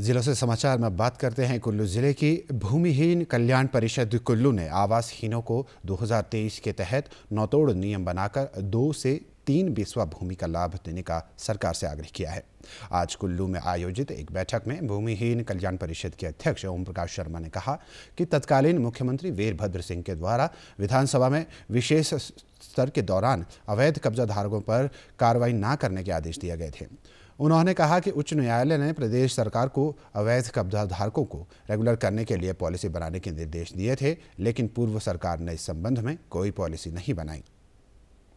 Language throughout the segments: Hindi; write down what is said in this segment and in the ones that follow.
जिलों से समाचार में बात करते हैं कुल्लू ज़िले की भूमिहीन कल्याण परिषद कुल्लू ने आवासहीनों को 2023 के तहत नौतोड़ नियम बनाकर दो से तीन बीसवा भूमि का लाभ देने का सरकार से आग्रह किया है। आज कुल्लू में आयोजित एक बैठक में भूमिहीन कल्याण परिषद के अध्यक्ष ओम प्रकाश शर्मा ने कहा कि तत्कालीन मुख्यमंत्री वीरभद्र सिंह के द्वारा विधानसभा में विशेष स्तर के दौरान अवैध कब्जा धारकों पर कार्रवाई न करने के आदेश दिए गए थे। उन्होंने कहा कि उच्च न्यायालय ने प्रदेश सरकार को अवैध कब्जा धारकों को रेगुलर करने के लिए पॉलिसी बनाने के निर्देश दिए थे, लेकिन पूर्व सरकार ने इस संबंध में कोई पॉलिसी नहीं बनाई।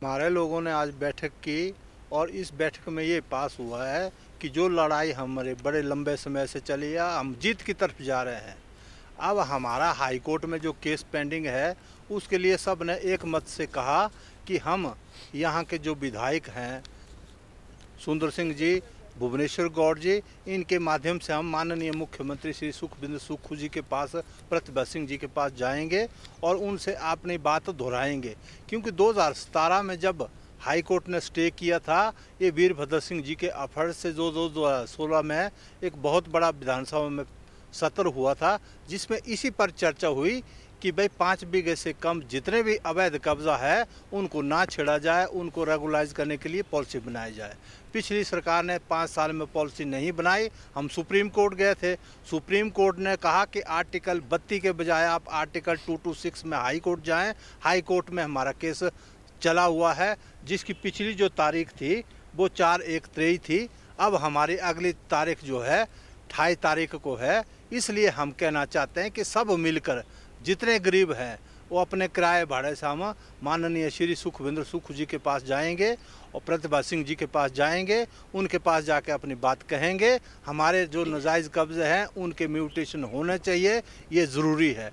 हमारे लोगों ने आज बैठक की और इस बैठक में ये पास हुआ है कि जो लड़ाई हमारे बड़े लंबे समय से चली है, हम जीत की तरफ़ जा रहे हैं। अब हमारा हाईकोर्ट में जो केस पेंडिंग है, उसके लिए सबने एक मत से कहा कि हम यहाँ के जो विधायक हैं सुंदर सिंह जी, भुवनेश्वर गौड़ जी, इनके माध्यम से हम माननीय मुख्यमंत्री श्री सुखबिंदु सुखू जी के पास, प्रतिभा सिंह जी के पास जाएँगे और उनसे अपनी बात दोहराएँगे। क्योंकि दो में जब हाई कोर्ट ने स्टे किया था, ये वीरभद्र सिंह जी के अफर से जो दो सोलह में एक बहुत बड़ा विधानसभा में सत्र हुआ था, जिसमें इसी पर चर्चा हुई कि भाई पाँच बीघे से कम जितने भी अवैध कब्जा है, उनको ना छेड़ा जाए, उनको रेगुलाइज करने के लिए पॉलिसी बनाई जाए। पिछली सरकार ने पाँच साल में पॉलिसी नहीं बनाई। हम सुप्रीम कोर्ट गए थे। सुप्रीम कोर्ट ने कहा कि आर्टिकल बत्ती के बजाय आप आर्टिकल टू टू सिक्स में हाई कोर्ट जाएँ। हाई कोर्ट में हमारा केस चला हुआ है, जिसकी पिछली जो तारीख थी, वो चार एक तेई थी। अब हमारी अगली तारीख जो है अठाई तारीख को है। इसलिए हम कहना चाहते हैं कि सब मिलकर जितने गरीब हैं, वो अपने किराए भाड़े से हम माननीय श्री सुखविंद्र सुख जी के पास जाएँगे और प्रतिभा सिंह जी के पास जाएँगे, उनके पास जाके अपनी बात कहेंगे। हमारे जो नजायज़ कब्जे हैं, उनके म्यूटेशन होने चाहिए, ये ज़रूरी है।